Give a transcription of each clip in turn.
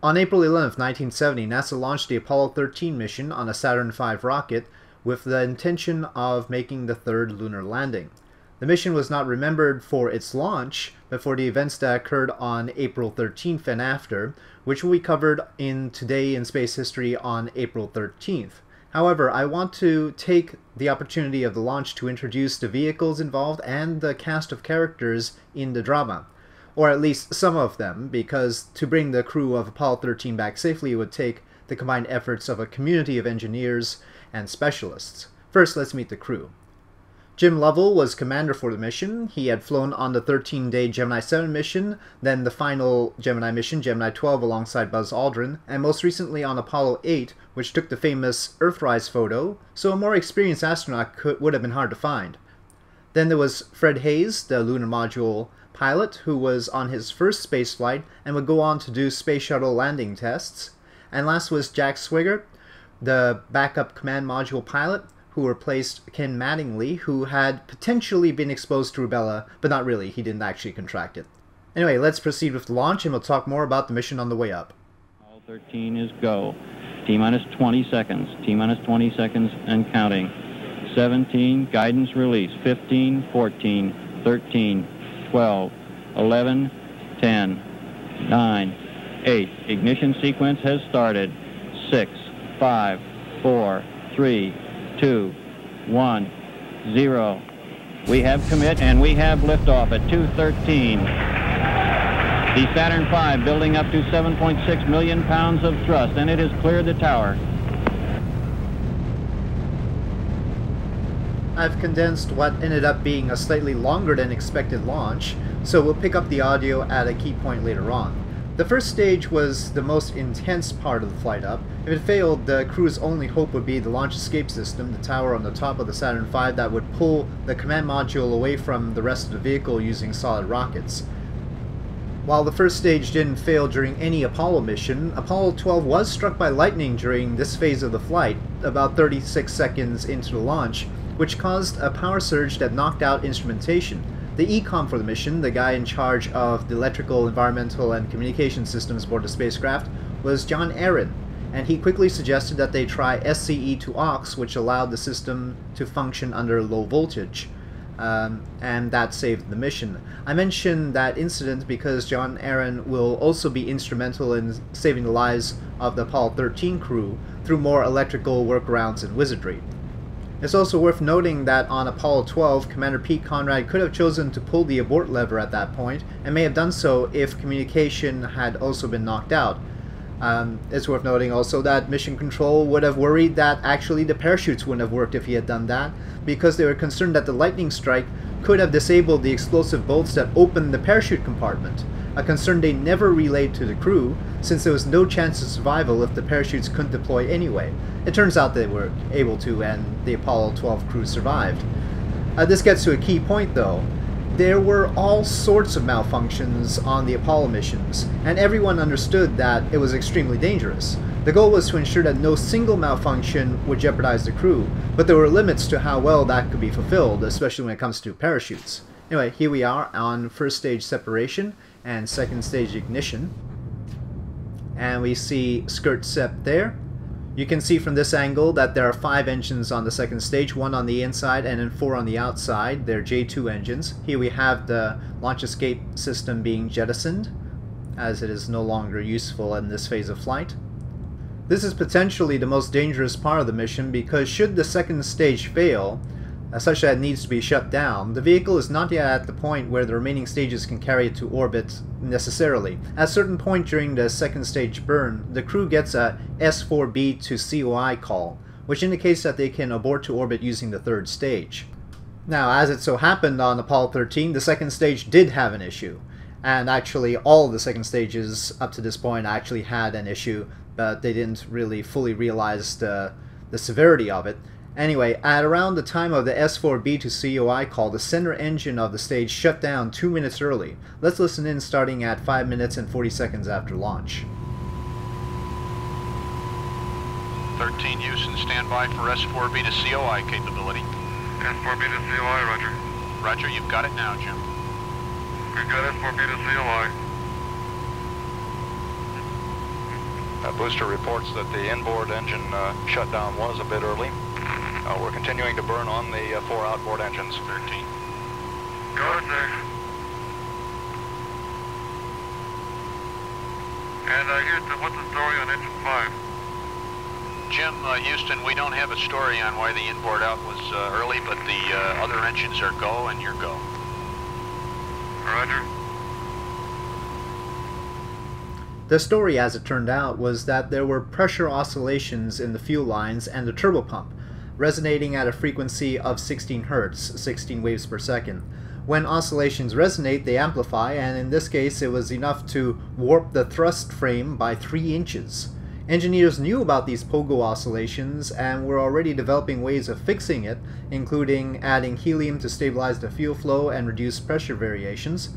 On April 11, 1970, NASA launched the Apollo 13 mission on a Saturn V rocket with the intention of making the third lunar landing. The mission was not remembered for its launch, but for the events that occurred on April 13th and after, which will be covered in Today in Space History on April 13th. However, I want to take the opportunity of the launch to introduce the vehicles involved and the cast of characters in the drama. Or at least some of them, because to bring the crew of Apollo 13 back safely would take the combined efforts of a community of engineers and specialists. First, let's meet the crew. Jim Lovell was commander for the mission. He had flown on the 13-day Gemini 7 mission, then the final Gemini mission, Gemini 12, alongside Buzz Aldrin, and most recently on Apollo 8, which took the famous Earthrise photo, so a more experienced astronaut could, would have been hard to find. Then there was Fred Haise, the lunar module pilot, who was on his first spaceflight and would go on to do space shuttle landing tests. And last was Jack Swigert, the backup command module pilot, who replaced Ken Mattingly, who had potentially been exposed to rubella, but not really, he didn't actually contract it. Anyway, let's proceed with the launch and we'll talk more about the mission on the way up. All 13 is go. T minus 20 seconds. T minus 20 seconds and counting. 17, guidance release. 15, 14, 13, 12, 11, 10, 9, 8. Ignition sequence has started. 6, 5, 4, 3, two, one, zero. We have commit and we have liftoff at 213. The Saturn V building up to 7.6 million pounds of thrust and it has cleared the tower. I've condensed what ended up being a slightly longer than expected launch, so we'll pick up the audio at a key point later on. The first stage was the most intense part of the flight up. If it failed, the crew's only hope would be the launch escape system, the tower on the top of the Saturn V that would pull the command module away from the rest of the vehicle using solid rockets. While the first stage didn't fail during any Apollo mission, Apollo 12 was struck by lightning during this phase of the flight, about 36 seconds into the launch, which caused a power surge that knocked out instrumentation. The EECOM for the mission, the guy in charge of the electrical, environmental, and communication systems aboard the spacecraft, was John Aaron, and he quickly suggested that they try SCE to aux, which allowed the system to function under low voltage. Um, and that saved the mission. I mention that incident because John Aaron will also be instrumental in saving the lives of the Apollo 13 crew through more electrical workarounds and wizardry. It's also worth noting that on Apollo 12, Commander Pete Conrad could have chosen to pull the abort lever at that point, and may have done so if communication had also been knocked out. Um, it's worth noting also that Mission Control would have worried that actually the parachutes wouldn't have worked if he had done that, because they were concerned that the lightning strike could have disabled the explosive bolts that opened the parachute compartment a concern they never relayed to the crew, since there was no chance of survival if the parachutes couldn't deploy anyway. It turns out they were able to, and the Apollo 12 crew survived. Uh, this gets to a key point, though. There were all sorts of malfunctions on the Apollo missions, and everyone understood that it was extremely dangerous. The goal was to ensure that no single malfunction would jeopardize the crew, but there were limits to how well that could be fulfilled, especially when it comes to parachutes. Anyway, here we are on first stage separation, and second stage ignition. And we see skirt sep there. You can see from this angle that there are five engines on the second stage, one on the inside and then four on the outside. They're J2 engines. Here we have the launch escape system being jettisoned, as it is no longer useful in this phase of flight. This is potentially the most dangerous part of the mission because should the second stage fail, Uh, such that it needs to be shut down, the vehicle is not yet at the point where the remaining stages can carry it to orbit necessarily. At a certain point during the second stage burn, the crew gets a S4B to COI call, which indicates that they can abort to orbit using the third stage. Now, as it so happened on Apollo 13, the second stage did have an issue. And actually, all the second stages up to this point actually had an issue, but they didn't really fully realize the, the severity of it. Anyway, at around the time of the S4B to COI call, the center engine of the stage shut down two minutes early. Let's listen in starting at 5 minutes and 40 seconds after launch. 13 Houston, standby for S4B to COI capability. S4B to COI, roger. Roger, you've got it now, Jim. We've got S4B to COI. Uh, booster reports that the inboard engine uh, shutdown was a bit early. Uh, we're continuing to burn on the uh, four outboard engines. 13. Go ahead, sir. And uh, here's the, what's the story on engine 5? Jim, uh, Houston, we don't have a story on why the inboard out was uh, early, but the uh, other engines are go and you're go. Roger. The story, as it turned out, was that there were pressure oscillations in the fuel lines and the turbopump, resonating at a frequency of 16 Hz, 16 waves per second. When oscillations resonate, they amplify, and in this case, it was enough to warp the thrust frame by 3 inches. Engineers knew about these pogo oscillations and were already developing ways of fixing it, including adding helium to stabilize the fuel flow and reduce pressure variations.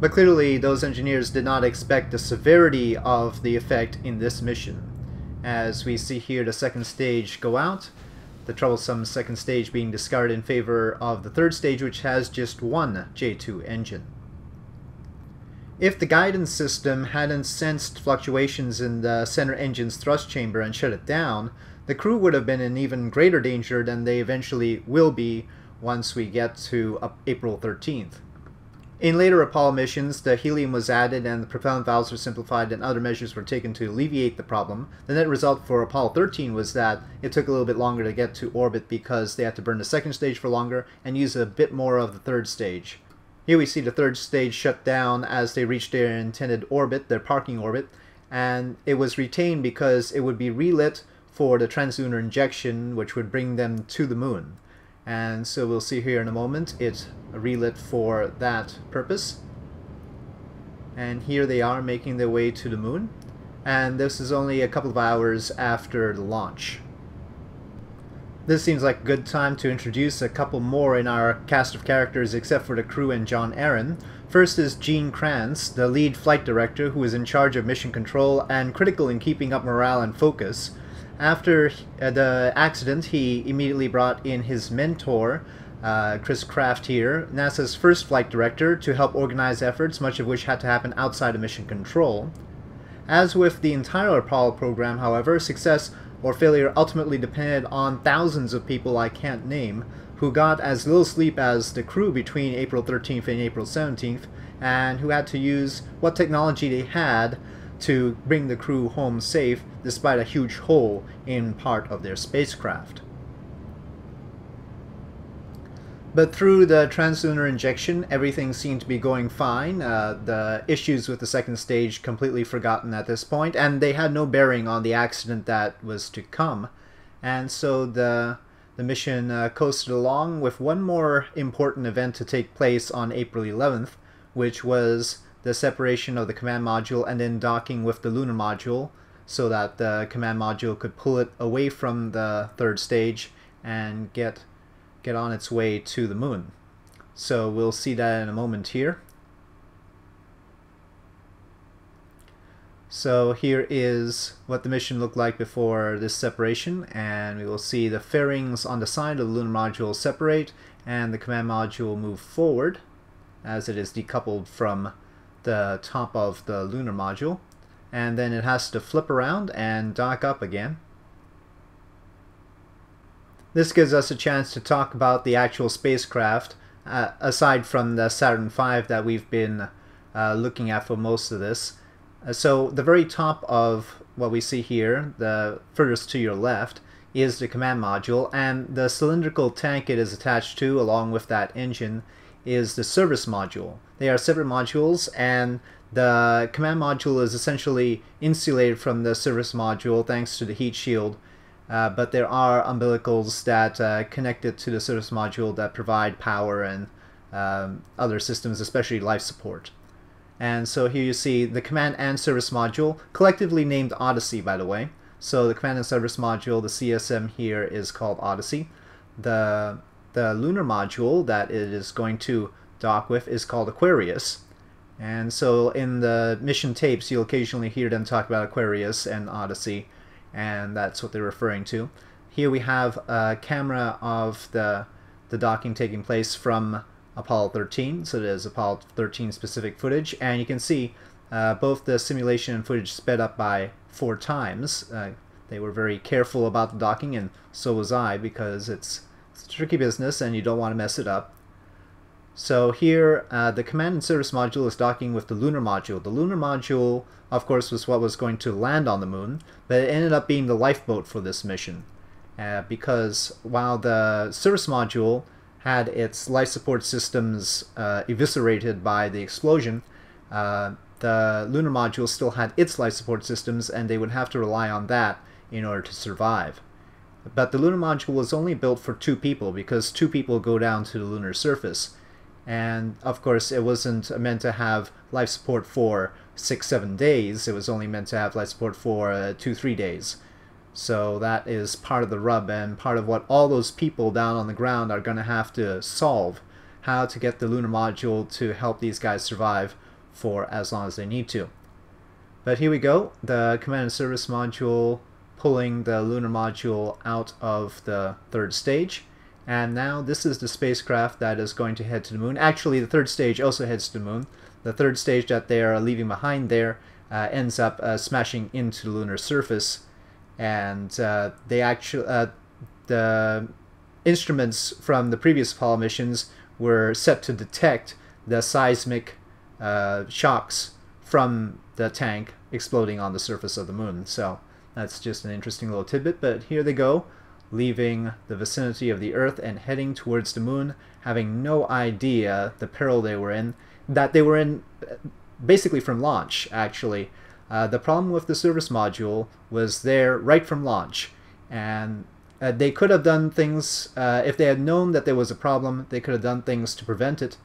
But clearly, those engineers did not expect the severity of the effect in this mission. As we see here the second stage go out, the troublesome second stage being discarded in favor of the third stage, which has just one J2 engine. If the guidance system hadn't sensed fluctuations in the center engine's thrust chamber and shut it down, the crew would have been in even greater danger than they eventually will be once we get to April 13th. In later Apollo missions, the helium was added and the propellant valves were simplified and other measures were taken to alleviate the problem. The net result for Apollo 13 was that it took a little bit longer to get to orbit because they had to burn the second stage for longer and use a bit more of the third stage. Here we see the third stage shut down as they reached their intended orbit, their parking orbit, and it was retained because it would be relit for the translunar injection, which would bring them to the moon. And so we'll see here in a moment, it's relit for that purpose. And here they are making their way to the moon. And this is only a couple of hours after the launch. This seems like a good time to introduce a couple more in our cast of characters except for the crew and John Aaron. First is Gene Kranz, the lead flight director who is in charge of mission control and critical in keeping up morale and focus. After uh, the accident, he immediately brought in his mentor, uh, Chris Kraft here, NASA's first flight director, to help organize efforts, much of which had to happen outside of mission control. As with the entire Apollo program, however, success or failure ultimately depended on thousands of people I can't name, who got as little sleep as the crew between April 13th and April 17th, and who had to use what technology they had to bring the crew home safe despite a huge hole in part of their spacecraft. But through the translunar injection, everything seemed to be going fine. Uh, the issues with the second stage completely forgotten at this point, and they had no bearing on the accident that was to come. And so the the mission uh, coasted along with one more important event to take place on April 11th, which was the separation of the command module and then docking with the lunar module so that the command module could pull it away from the third stage and get get on its way to the moon. So we'll see that in a moment here. So here is what the mission looked like before this separation and we will see the fairings on the side of the lunar module separate and the command module move forward as it is decoupled from the top of the lunar module and then it has to flip around and dock up again. This gives us a chance to talk about the actual spacecraft, uh, aside from the Saturn V that we've been uh, looking at for most of this. Uh, so the very top of what we see here, the furthest to your left, is the command module, and the cylindrical tank it is attached to, along with that engine, is the service module. They are separate modules, and the command module is essentially insulated from the service module thanks to the heat shield uh, but there are umbilicals that uh, connect it to the service module that provide power and um, other systems, especially life support. And so here you see the command and service module, collectively named Odyssey, by the way. So the command and service module, the CSM here, is called Odyssey. The, the lunar module that it is going to dock with is called Aquarius. And so in the mission tapes, you'll occasionally hear them talk about Aquarius and Odyssey and that's what they're referring to. Here we have a camera of the, the docking taking place from Apollo 13, so it is Apollo 13 specific footage, and you can see uh, both the simulation and footage sped up by four times. Uh, they were very careful about the docking, and so was I, because it's, it's tricky business and you don't want to mess it up. So here, uh, the command and service module is docking with the lunar module. The lunar module, of course, was what was going to land on the moon, but it ended up being the lifeboat for this mission. Uh, because while the service module had its life support systems uh, eviscerated by the explosion, uh, the lunar module still had its life support systems, and they would have to rely on that in order to survive. But the lunar module was only built for two people because two people go down to the lunar surface and of course it wasn't meant to have life support for six seven days. It was only meant to have life support for uh, two three days. So that is part of the rub and part of what all those people down on the ground are going to have to solve. How to get the lunar module to help these guys survive for as long as they need to. But here we go. The command and service module pulling the lunar module out of the third stage and now this is the spacecraft that is going to head to the moon. Actually, the third stage also heads to the moon. The third stage that they are leaving behind there uh, ends up uh, smashing into the lunar surface. And uh, they actually, uh, the instruments from the previous Apollo missions were set to detect the seismic uh, shocks from the tank exploding on the surface of the moon. So that's just an interesting little tidbit. But here they go leaving the vicinity of the Earth and heading towards the moon, having no idea the peril they were in, that they were in basically from launch, actually. Uh, the problem with the service module was there right from launch, and uh, they could have done things, uh, if they had known that there was a problem, they could have done things to prevent it,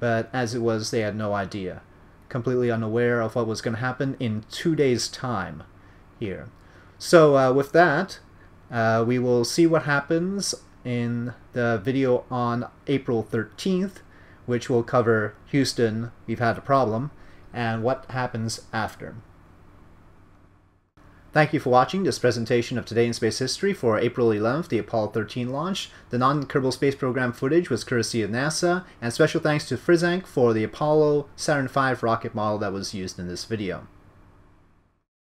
but as it was, they had no idea. Completely unaware of what was going to happen in two days' time here. So, uh, with that, uh, we will see what happens in the video on April 13th, which will cover Houston, we've had a problem, and what happens after. Thank you for watching this presentation of Today in Space History for April 11th, the Apollo 13 launch. The non-Kerbal Space Program footage was courtesy of NASA, and special thanks to Frizzank for the Apollo Saturn V rocket model that was used in this video.